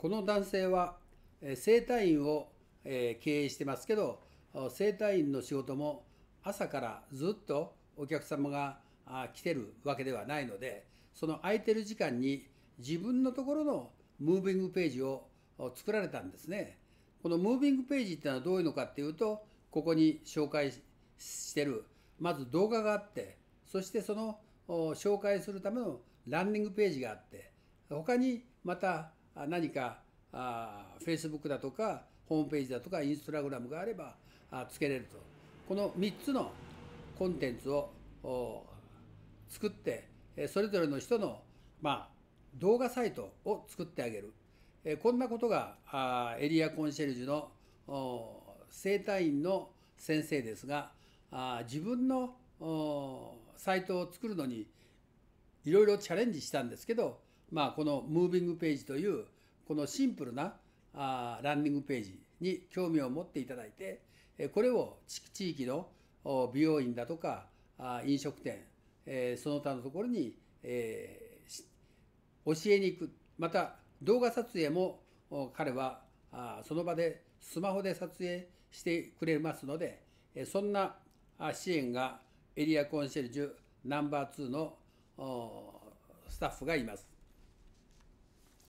この男性はえ整体院を、経営してますけど整体院の仕事も朝からずっとお客様が来てるわけではないのでその空いてる時間に自分のところのムービングページを作られたんですね。このムービングページっていうのはどういうのかっていうとここに紹介してるまず動画があってそしてその紹介するためのランニングページがあって他にまた何かあ Facebook だとかホームページだとかインスタグラムがあればあつけれると。この3つのコンテンツを作ってそれぞれの人の、まあ、動画サイトを作ってあげる。こんなことがあエリアコンシェルジュのお整体院の先生ですがあ自分のサイトを作るのにいろいろチャレンジしたんですけど、まあ、このムービングページというこのシンプルなあランニングページに興味を持っていただいてこれを地域の美容院だとかあ飲食店、えーその他のところに、えー教えに行くまた動画撮影も彼はあその場でスマホで撮影してくれますのでえそんな支援がエリアコンシェルジュナンバー2のおスタッフがいます。